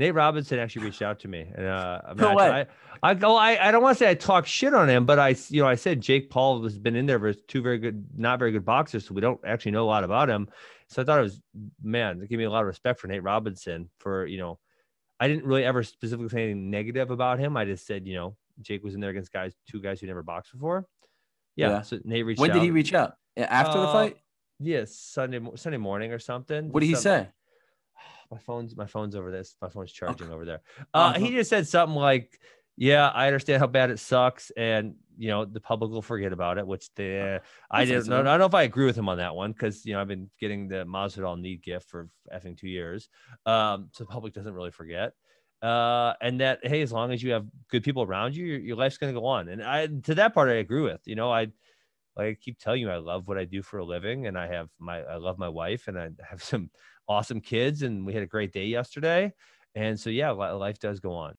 Nate Robinson actually reached out to me, and uh, I, No I. I, I go, I, I don't want to say I talk shit on him, but I, you know, I said Jake Paul has been in there for two very good, not very good boxers, so we don't actually know a lot about him. So I thought it was, man, give me a lot of respect for Nate Robinson for, you know, I didn't really ever specifically say anything negative about him. I just said, you know, Jake was in there against guys, two guys who never boxed before. Yeah. Yeah. So Nate reached When out. did he reach out? After the Uh, fight? Yes, Sunday Sunday morning or something. What did he say? My phone's my phone's over this. My phone's charging over there. Uh, I he just said something like, "Yeah, I understand how bad it sucks, and you know the public will forget about it." Which the I didn't know. I don't know if I agree with him on that one because you know I've been getting the Masvidal knee gif for effing two years, um, so the public doesn't really forget. Uh, and that hey, as long as you have good people around you, your, your life's gonna go on. And I to that part I agree with. You know, I like I keep telling you, I love what I do for a living, and I have my I love my wife, and I have some awesome kids, and we had a great day yesterday. And so yeah, life does go on.